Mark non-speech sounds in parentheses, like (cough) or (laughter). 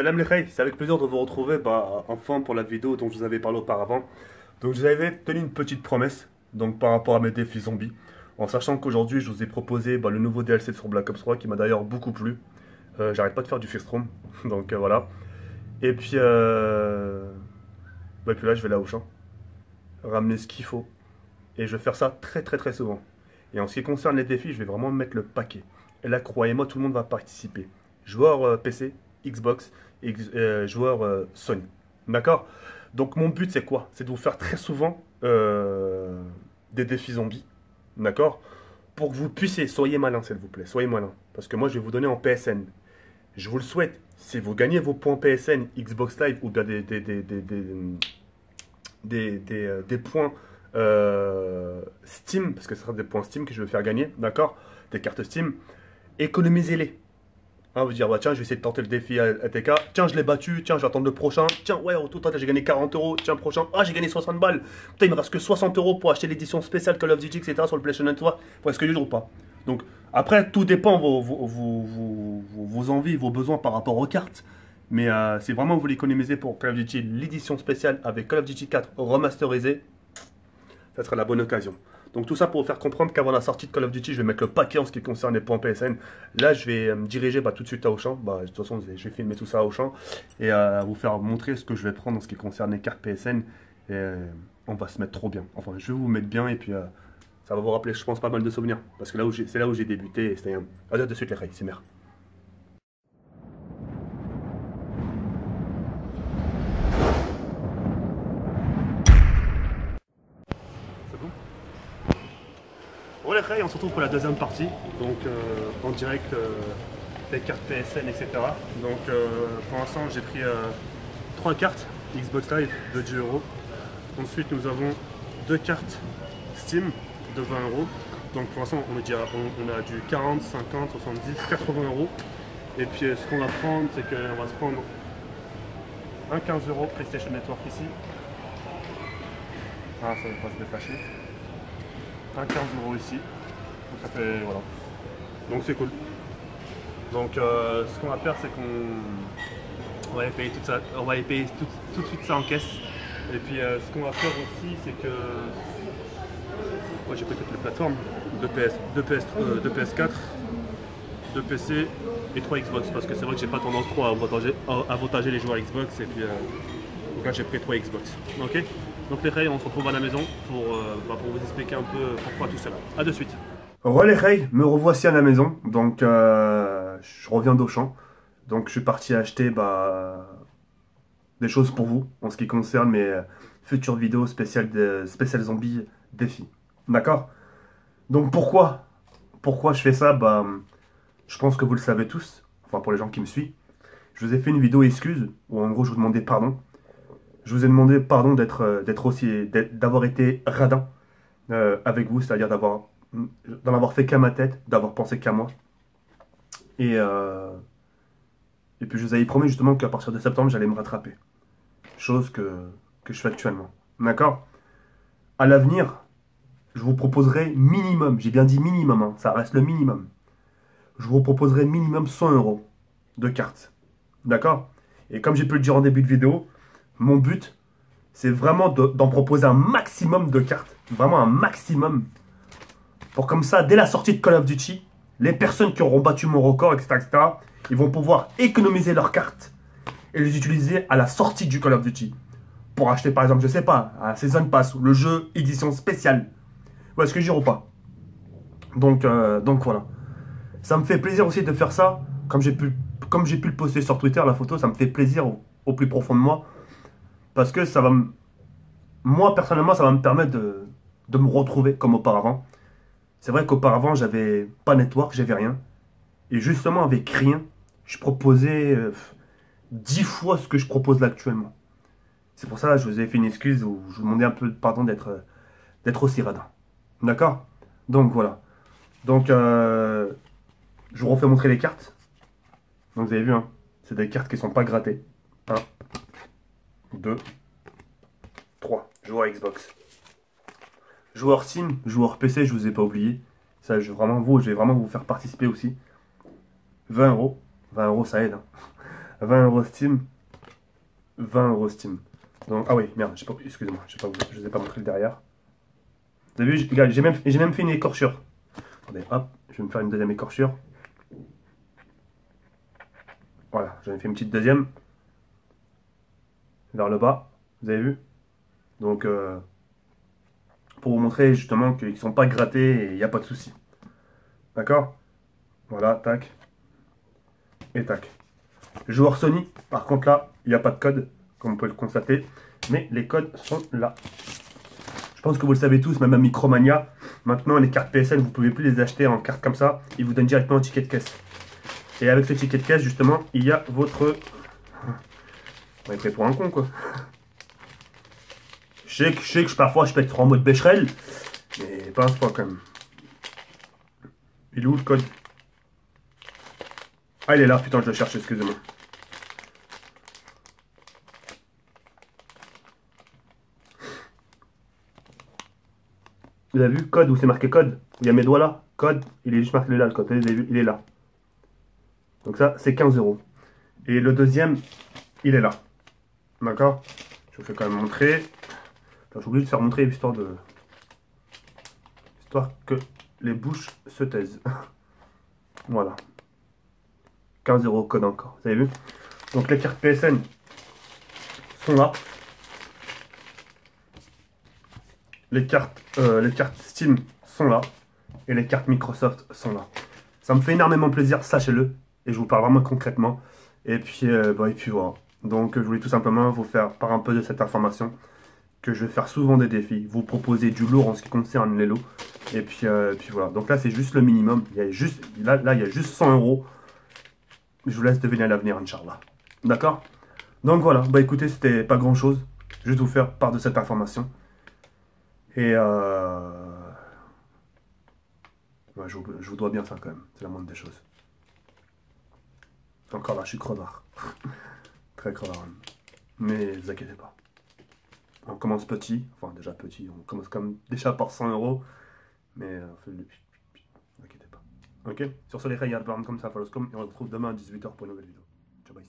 Salam les c'est avec plaisir de vous retrouver bah, enfin pour la vidéo dont je vous avais parlé auparavant. Donc je vous avais tenu une petite promesse donc par rapport à mes défis zombies. En sachant qu'aujourd'hui je vous ai proposé bah, le nouveau DLC sur Black Ops 3 qui m'a d'ailleurs beaucoup plu. Euh, J'arrête pas de faire du Fistrom, (laughs) donc euh, voilà. Et puis, euh... bah, puis là je vais là au champ, ramener ce qu'il faut. Et je vais faire ça très très très souvent. Et en ce qui concerne les défis, je vais vraiment mettre le paquet. Et là, croyez-moi, tout le monde va participer. Joueur euh, PC, Xbox, euh, joueur euh, Sony. D'accord? Donc mon but c'est quoi? C'est de vous faire très souvent euh, des défis zombies. D'accord? Pour que vous puissiez, soyez malin s'il vous plaît, soyez malin. Parce que moi je vais vous donner en PSN. Je vous le souhaite, si vous gagnez vos points PSN, Xbox Live ou bien des, des, des, des, des, points Steam, parce que ce sera des points Steam que je vais faire gagner, d'accord? Des cartes Steam, économisez-les. Hein, vous dire, bah, tiens, je vais essayer de tenter le défi à ATK. Tiens, je l'ai battu. Tiens, je vais attendre le prochain. Tiens, ouais, au total, j'ai gagné 40 euros. Tiens, prochain. Ah, j'ai gagné 60 balles. Putain, il me reste que 60 euros pour acheter l'édition spéciale Call of Duty, etc. sur le PlayStation Network. Est-ce que je joue ou pas? Donc, après, tout dépend vos, vos, vos envies, vos besoins par rapport aux cartes. Mais euh, si vraiment vous voulez économiser pour Call of Duty, l'édition spéciale avec Call of Duty 4 remasterisé, ça sera la bonne occasion. Donc tout ça pour vous faire comprendre qu'avant la sortie de Call of Duty, je vais mettre le paquet en ce qui concerne les points PSN. Là, je vais me diriger bah, tout de suite à Auchan. Bah, de toute façon, je vais filmer tout ça à Auchan et euh, vous faire montrer ce que je vais prendre en ce qui concerne les cartes PSN. Et euh, on va se mettre trop bien. Enfin, je vais vous mettre bien et puis euh, ça va vous rappeler, je pense, pas mal de souvenirs. Parce que là où c'est là où j'ai débuté et c'était un... Ah, de suite les règles, c'est merde. Voilà, on se retrouve pour la deuxième partie, donc euh, en direct euh, des cartes PSN, etc. Donc euh, pour l'instant, j'ai pris euh, trois cartes Xbox Live de 10 euros. Ensuite, nous avons deux cartes Steam de 20 euros. Donc pour l'instant, on, ah on, a du 40, 50, 70, 80 euros. Et puis ce qu'on va prendre, c'est qu'on va se prendre un 15 euros PlayStation Network ici. Ah, ça va pas se détacher. 1,15 euros ici. Donc ça fait. Donc c'est cool. Donc euh, ce qu'on va faire c'est qu'on va aller payer tout de suite ça en caisse. Et puis euh, ce qu'on va faire aussi c'est que. Ouais, j'ai peut-être les plateformes. 2 PS, 2 PS4, 2 PC et 3 Xbox parce que c'est vrai que j'ai pas tendance trop à avantager, les joueurs Xbox et puis euh, là j'ai pris 3 Xbox. Ok Donc les on se retrouve à la maison pour, euh, bah, pour vous expliquer un peu pourquoi tout cela. A de suite. Re les Ray, me revoici à la maison. Donc euh, je reviens d'Auchan. Donc je suis parti acheter bah, des choses pour vous en ce qui concerne mes euh, futures vidéos spéciales, spéciales zombies défis. D'accord? Donc pourquoi Pourquoi je fais ça? Bah je pense que vous le savez tous, enfin pour les gens qui me suivent. Je vous ai fait une vidéo excuse où en gros je vous demandais pardon je vous ai demandé pardon d'être euh, d'être aussi d'avoir été radin euh, avec vous, c'est-à-dire d'avoir d'en avoir fait qu'à ma tête, d'avoir pensé qu'à moi. Et euh, et puis je vous avais promis justement qu'à partir de septembre j'allais me rattraper, chose que que je fais actuellement. D'accord? À l'avenir, je vous proposerai minimum, j'ai bien dit minimum, hein, ça reste le minimum. Je vous proposerai minimum 100 euros de cartes. D'accord? Et comme j'ai pu le dire en début de vidéo, mon but, c'est vraiment de- d'en proposer un maximum de cartes. Vraiment un maximum. Pour comme ça, dès la sortie de Call of Duty, les personnes qui auront battu mon record, etc., etc., ils vont pouvoir économiser leurs cartes et les utiliser à la sortie du Call of Duty. Pour acheter, par exemple, je sais pas, un Season Pass ou le jeu édition spéciale. Vous voyez ce que dire ou pas? Donc, euh, donc voilà. Ça me fait plaisir aussi de faire ça. Comme j'ai pu, le poster sur Twitter, la photo, ça me fait plaisir au plus profond de moi. Parce que ça va me... Moi, personnellement, ça va me permettre de, me retrouver comme auparavant. C'est vrai qu'auparavant, j'avais pas network, j'avais rien. Et justement, avec rien, je proposais euh, 10 fois ce que je propose là actuellement. C'est pour ça que je vous ai fait une excuse où je vous demandais un peu de pardon d'être euh, d'être aussi radin. D'accord? Donc voilà. Donc, euh, je vous refais montrer les cartes. Donc vous avez vu, hein, c'est des cartes qui sont pas grattées. 1, 2, 3. Joueur Xbox. Joueur Steam, joueur PC, je vous ai pas oublié. Ça, je, vraiment, vous, je vais vraiment vous faire participer aussi. 20 euros. 20 euros, ça aide. hein. (laughs) 20 euros Steam. 20 euros Steam. Donc, ah oui, merde, excusez-moi, je ne vous ai pas montré le derrière. Vous avez vu, j'ai même, même fait une écorchure. Attendez, hop, je vais me faire une deuxième écorchure. Voilà, j'en ai fait une petite deuxième. Vers le bas, vous avez vu? Donc, euh, pour vous montrer justement qu'ils ne sont pas grattés et il n'y a pas de souci. D'accord? Voilà, tac. Et tac. Joueur Sony, par contre là, il n'y a pas de code, comme on peut le constater. Mais les codes sont là. Je pense que vous le savez tous, même à Micromania, maintenant les cartes PSN, vous ne pouvez plus les acheter en carte comme ça. Ils vous donnent directement un ticket de caisse. Et avec ce ticket de caisse, justement, il y a votre... On est prêt pour un con, quoi. Je sais que, que parfois je être en mode Becherel, mais pas un point quand même. Il est où le code? Ah, il est là, putain, je le cherche, excusez-moi. Vous avez vu code où c'est marqué code? Il y a mes doigts là. Code, il est juste marqué là, le code. Vous avez vu, il est là. Donc ça, c'est 15 euros. Et le deuxième, il est là. D'accord Je vous fais quand même montrer. J'ai oublié de faire montrer histoire de... Histoire que les bouches se taisent. (laughs) voilà. 15 euros code encore. Vous avez vu? Donc les cartes PSN sont là. Les cartes, euh, les cartes Steam sont là. Et les cartes Microsoft sont là. Ça me fait énormément plaisir, sachez-le. Et je vous parle vraiment concrètement. Et puis, euh, et puis voilà. Donc je voulais tout simplement vous faire part un peu de cette information. Que je vais faire souvent des défis. Vous proposer du lourd en ce qui concerne les lots. Et puis, euh, voilà. Donc là c'est juste le minimum. Il y a juste, là, il y a juste 100 euros. Je vous laisse deviner l'avenir, Inch'Allah. D'accord? Donc voilà. Bah écoutez, c'était pas grand chose. Juste vous faire part de cette information. Et euh... je, vous, dois bien ça quand même, c'est la moindre des choses. Encore là, je suis crevard. (laughs) Très crevard. Mais ne vous inquiétez pas. On commence petit, enfin déjà petit, on commence comme déjà par 100 euros. Mais euh, ne vous inquiétez pas. Ok? Sur ce les rayons, comme ça, comme et on se retrouve demain à 18h pour une nouvelle vidéo. Ciao, bye,